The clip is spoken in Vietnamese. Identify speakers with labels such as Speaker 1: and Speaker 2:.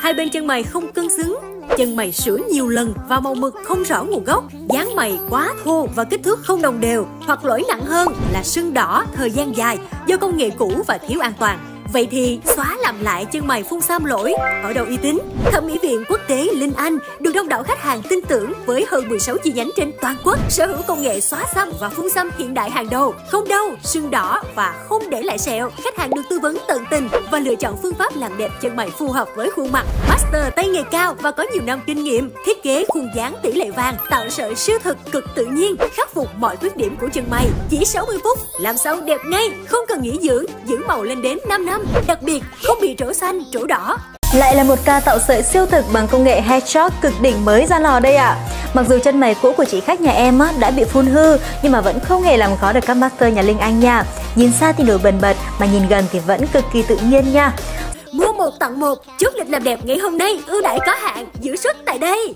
Speaker 1: Hai bên chân mày không cân xứng, chân mày sửa nhiều lần và màu mực không rõ nguồn gốc, dáng mày quá thô và kích thước không đồng đều, hoặc lỗi nặng hơn là sưng đỏ thời gian dài do công nghệ cũ và thiếu an toàn. Vậy thì làm lại chân mày phun xăm lỗi ở đầu uy tín? Thẩm mỹ viện quốc tế Linh Anh được đông đảo khách hàng tin tưởng với hơn 16 chi nhánh trên toàn quốc, sở hữu công nghệ xóa xăm và phun xăm hiện đại hàng đầu, không đau, sưng đỏ và không để lại sẹo. Khách hàng được tư vấn tận tình và lựa chọn phương pháp làm đẹp chân mày phù hợp với khuôn mặt. Master tay nghề cao và có nhiều năm kinh nghiệm, thiết kế khuôn dáng tỷ lệ vàng, tạo sợi siêu thực cực tự nhiên, khắc phục mọi khuyết điểm của chân mày. Chỉ 60 phút, làm sâu đẹp ngay, không cần nghỉ dưỡng, giữ màu lên đến 5 năm. Đặc biệt, không bị trổ xanh, trổ đỏ.
Speaker 2: Lại là một ca tạo sợi siêu thực bằng công nghệ Headshot cực đỉnh mới ra lò đây ạ. À. Mặc dù chân mày cũ của chị khách nhà em đã bị phun hư nhưng mà vẫn không hề làm khó được các master nhà Linh Anh nha. Nhìn xa thì nổi bần bật mà nhìn gần thì vẫn cực kỳ tự nhiên nha.
Speaker 1: Mua một tặng một, chốt lịch làm đẹp ngày hôm nay, ưu đãi có hạn, giữ sức tại đây.